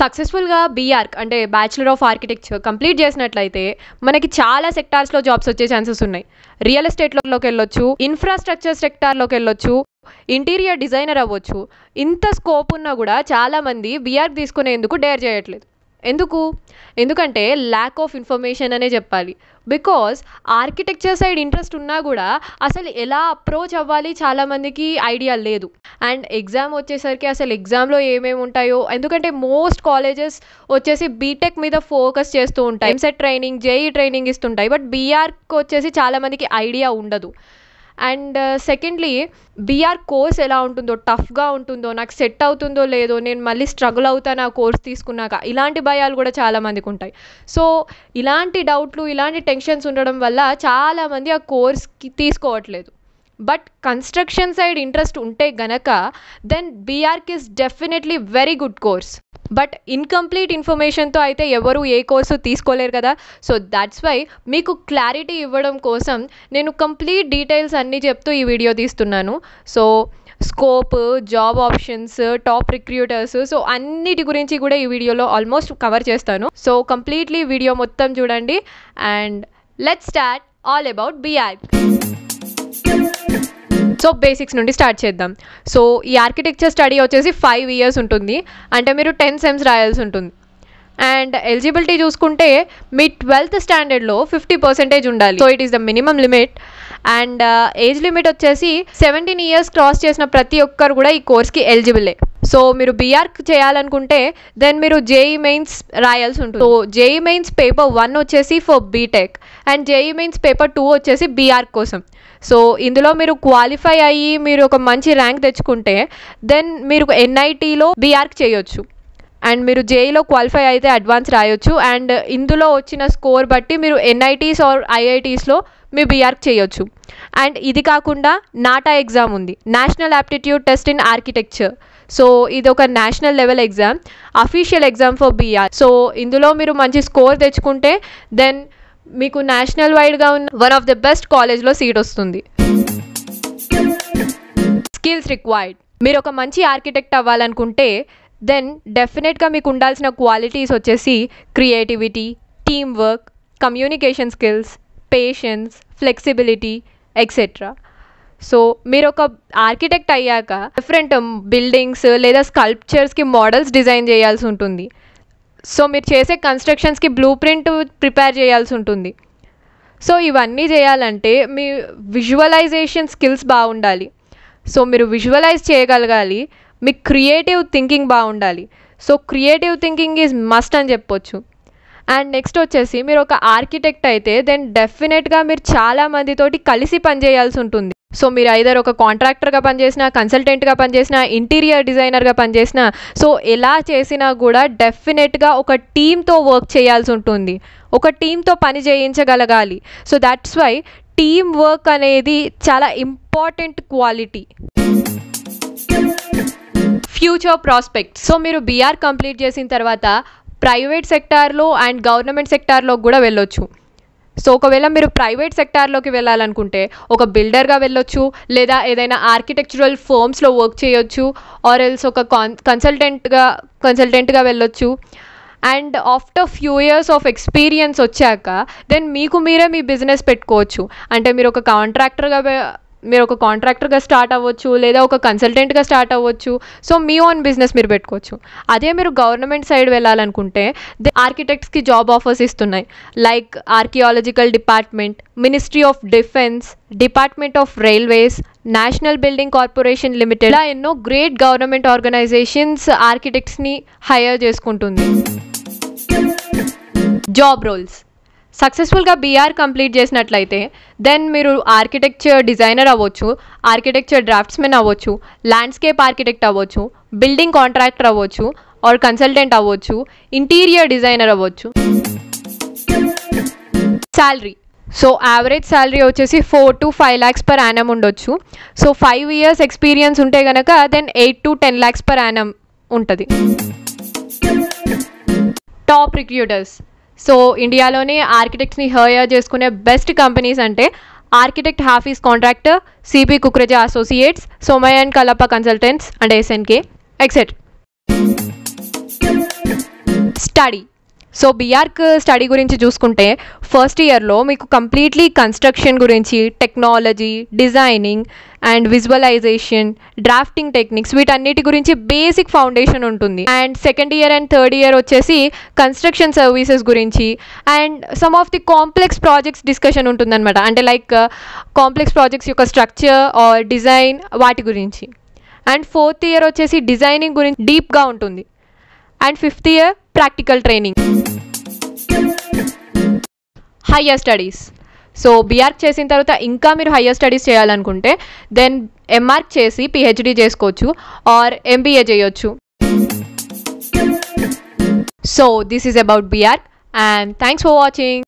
సక్సెస్ఫుల్గా బీఆర్క్ అంటే bachelor of architecture complete చేసినట్లయితే మనకి చాలా సెక్టార్స్లో జాబ్స్ వచ్చే ఛాన్సెస్ ఉన్నాయి. రియల్ ఎస్టేట్లోకి వెళ్ళొచ్చు ఇన్ఫ్రాస్ట్రక్చర్ సెక్టార్లోకి వెళ్ళొచ్చు ఇంటీరియర్ డిజైనర్ అవ్వచ్చు. ఇంత స్కోప్ ఉన్నా కూడా చాలామంది బీఆర్క్ తీసుకునేందుకు డేర్ చేయట్లేదు. ఎందుకు? ఎందుకంటే ల్యాక్ ఆఫ్ ఇన్ఫర్మేషన్ అనే చెప్పాలి. బికాస్ ఆర్కిటెక్చర్ సైడ్ ఇంట్రెస్ట్ ఉన్నా కూడా అసలు ఎలా అప్రోచ్ అవ్వాలి చాలామందికి ఐడియా లేదు. అండ్ ఎగ్జామ్ వచ్చేసరికి అసలు ఎగ్జామ్లో ఏమేమి ఉంటాయో ఎందుకంటే మోస్ట్ కాలేజెస్ వచ్చేసి బీటెక్ మీద ఫోకస్ చేస్తూ ఉంటాయి. ఎంసెట్ ట్రైనింగ్ జేఈ ట్రైనింగ్ ఇస్తుంటాయి. బట్ బీఆర్కి వచ్చేసి చాలామందికి ఐడియా ఉండదు. అండ్ సెకండ్లీ బీఆర్ కోర్స్ ఎలా ఉంటుందో టఫ్గా ఉంటుందో నాకు సెట్ అవుతుందో లేదో నేను మళ్ళీ స్ట్రగుల్ అవుతాను ఆ కోర్స్ తీసుకున్నాక ఇలాంటి భయాలు కూడా చాలామందికి ఉంటాయి. సో ఇలాంటి డౌట్లు ఇలాంటి టెన్షన్స్ ఉండడం వల్ల చాలామంది ఆ కోర్స్కి తీసుకోవట్లేదు. బట్ కన్స్ట్రక్షన్ సైడ్ ఇంట్రెస్ట్ ఉంటే గనక then BArch is definitely very good course but incomplete ఇన్ఫర్మేషన్తో అయితే ఎవరు ఏ కోర్సు తీసుకోలేరు కదా. సో దాట్స్ వై మీకు క్లారిటీ ఇవ్వడం కోసం నేను కంప్లీట్ డీటెయిల్స్ అన్నీ చెప్తూ ఈ వీడియో తీస్తున్నాను. So scope job options top recruiters so అన్నిటి గురించి కూడా ఈ వీడియోలో ఆల్మోస్ట్ కవర్ చేస్తాను. సో కంప్లీట్లీ వీడియో మొత్తం చూడండి. And let start all about BArch so basics నుండి స్టార్ట్ చేద్దాం. సో ఈ ఆర్కిటెక్చర్ స్టడీ వచ్చేసి ఫైవ్ ఇయర్స్ ఉంటుంది. అంటే మీరు టెన్ సెమ్స్ రాయాల్సి ఉంటుంది. అండ్ ఎలిజిబిలిటీ చూసుకుంటే మీ ట్వెల్త్ స్టాండర్డ్లో ఫిఫ్టీ పర్సెంటేజ్ ఉండాలి. So it is the minimum limit and uh, age limit వచ్చేసి సెవెంటీన్ ఇయర్స్ క్రాస్ చేసిన ప్రతి ఒక్కరు కూడా ఈ కోర్స్కి ఎలిజిబులే సో మీరు బీఆర్క్ చేయాలనుకుంటే దెన్ మీరు జేఈ మెయిన్స్ రాయాల్సి ఉంటుంది. So JEE Mains paper one వచ్చేసి for BTech and JEE Mains paper two వచ్చేసి బీఆర్క్ కోసం. సో ఇందులో మీరు క్వాలిఫై అయ్యి మీరు ఒక మంచి ర్యాంక్ తెచ్చుకుంటే దెన్ మీరు ఎన్ఐటీలో బీఆర్క్ చేయొచ్చు. అండ్ మీరు జేఈలో క్వాలిఫై అయితే అడ్వాన్స్ రాయొచ్చు. అండ్ ఇందులో వచ్చిన స్కోర్ బట్టి మీరు ఎన్ఐటీస్ ఆర్ ఐఐటీస్లో మీ బీఆర్క్ చేయొచ్చు. అండ్ ఇది కాకుండా నాటా ఎగ్జామ్ ఉంది. National aptitude test in architecture so ఇది ఒక national level exam official exam for BArch so ఇందులో మీరు మంచి స్కోర్ తెచ్చుకుంటే దెన్ మీకు నేషనల్ వైడ్గా ఉన్న వన్ ఆఫ్ ద బెస్ట్ కాలేజ్లో సీట్ వస్తుంది. స్కిల్స్ రిక్వైర్డ్ మీరు ఒక మంచి ఆర్కిటెక్ట్ అవ్వాలనుకుంటే దెన్ డెఫినెట్గా మీకు ఉండాల్సిన క్వాలిటీస్ వచ్చేసి creativity team work communication skills patience flexibility etcetera so మీరు ఒక ఆర్కిటెక్ట్ అయ్యాక డిఫరెంట్ బిల్డింగ్స్ um, లేదా స్కల్ప్చర్స్కి మోడల్స్ డిజైన్ చేయాల్సి ఉంటుంది. సో మీరు చేసే కన్స్ట్రక్షన్స్కి బ్లూ ప్రింట్ ప్రిపేర్ చేయాల్సి ఉంటుంది. సో ఇవన్నీ చేయాలంటే మీ విజువలైజేషన్ స్కిల్స్ బాగుండాలి. సో మీరు విజువలైజ్ చేయగలగాలి. మీ క్రియేటివ్ థింకింగ్ బాగుండాలి. So creative thinking is must అని చెప్పొచ్చు. అండ్ నెక్స్ట్ వచ్చేసి మీరు ఒక ఆర్కిటెక్ట్ అయితే దెన్ డెఫినెట్గా మీరు చాలా మందితోటి కలిసి పనిచేయాల్సి ఉంటుంది. సో మీరు ఐదర్ ఒక కాంట్రాక్టర్గా పనిచేసిన కన్సల్టెంట్గా పనిచేసిన ఇంటీరియర్ డిజైనర్గా పనిచేసిన సో ఎలా చేసినా కూడా డెఫినెట్గా ఒక టీంతో వర్క్ చేయాల్సి ఉంటుంది. ఒక టీంతో పని చేయించగలగాలి. So that's why team work అనేది చాలా important quality future prospect so మీరు బీఆర్ కంప్లీట్ చేసిన తర్వాత ప్రైవేట్ సెక్టార్లో అండ్ గవర్నమెంట్ సెక్టార్లో కూడా వెళ్ళొచ్చు. సో ఒకవేళ మీరు ప్రైవేట్ సెక్టార్లోకి వెళ్ళాలనుకుంటే ఒక బిల్డర్గా వెళ్ళొచ్చు లేదా ఏదైనా ఆర్కిటెక్చరల్ ఫర్మ్స్లో వర్క్ చేయొచ్చు ఆర్ ఎల్స్ ఒక కాన్ కన్సల్టెంట్గా కన్సల్టెంట్గా వెళ్ళొచ్చు. And after few years of experience వచ్చాక దెన్ మీకు మీరే మీ బిజినెస్ పెట్టుకోవచ్చు. అంటే మీరు ఒక కాంట్రాక్టర్గా మీరు ఒక కాంట్రాక్టర్గా స్టార్ట్ అవ్వచ్చు లేదా ఒక కన్సల్టెంట్గా స్టార్ట్ అవ్వచ్చు. సో మీ ఓన్ బిజినెస్ మీరు పెట్టుకోవచ్చు. అదే మీరు గవర్నమెంట్ సైడ్ వెళ్ళాలనుకుంటే ఆర్కిటెక్ట్స్కి జాబ్ ఆఫర్స్ ఇస్తున్నాయి. Like archaeological department ministry of defence department of railways national building corporation limited. ఇలా ఎన్నో గ్రేట్ గవర్నమెంట్ ఆర్గనైజేషన్స్ ఆర్కిటెక్ట్స్ని హైర్ చేసుకుంటుంది. Job roles. సక్సెస్ఫుల్గా బీఆర్ కంప్లీట్ చేసినట్లయితే దెన్ మీరు ఆర్కిటెక్చర్ డిజైనర్ అవ్వచ్చు ఆర్కిటెక్చర్ డ్రాఫ్ట్స్మెన్ అవ్వచ్చు ల్యాండ్స్కేప్ ఆర్కిటెక్ట్ అవ్వచ్చు బిల్డింగ్ కాంట్రాక్టర్ అవ్వచ్చు ఆర్ కన్సల్టెంట్ అవ్వచ్చు ఇంటీరియర్ డిజైనర్ అవ్వచ్చు. శాలరీ సో యావరేజ్ శాలరీ వచ్చేసి four to five lakhs per annum ఉండొచ్చు. సో ఫైవ్ ఇయర్స్ ఎక్స్పీరియన్స్ ఉంటే కనుక then eight to ten lakhs per annum ఉంటుంది. Top recruiters. సో ఇండియాలోనే ఆర్కిటెక్ట్స్ని హైర్ చేసుకునే బెస్ట్ కంపెనీస్ అంటే architect Hafeez Contractor C P Kukreja associates Somaya Kalappa consultants and SNK etcetera study so B Arch study గురించి చూసుకుంటే first ఇయర్లో మీకు completely construction గురించి technology designing and visualisation drafting techniques వీటన్నిటి గురించి బేసిక్ ఫౌండేషన్ ఉంటుంది. And second year and third year వచ్చేసి construction services గురించి and some of the complex projects discussion ఉంటుందన్నమాట. అంటే లైక్ కాంప్లెక్స్ ప్రాజెక్ట్స్ యొక్క స్ట్రక్చర్ ఆర్ డిజైన్ వాటి గురించి. అండ్ ఫోర్త్ ఇయర్ వచ్చేసి డిజైనింగ్ గురించి డీప్గా ఉంటుంది. And fifth year practical training. Higher studies so BArch చేసిన తర్వాత ఇంకా మీరు హయ్యర్ స్టడీస్ చేయాలనుకుంటే దెన్ ఎంఆర్క్ చేసి పిహెచ్డి చేసుకోవచ్చు ఆర్ ఎంబీఏ చేయొచ్చు. So this is about BArch and thanks for watching